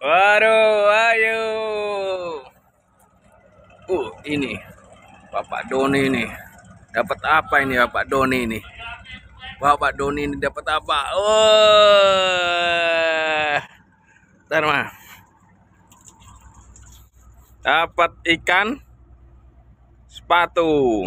Waduh, ayo. Uh, ini Bapak Doni ini. Dapat apa ini Bapak Doni ini? Bapak Doni ini dapat apa? Oh. Ntar. Dapat ikan sepatu.